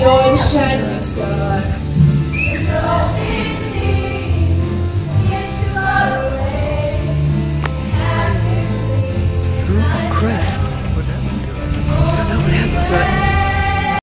the ocean star.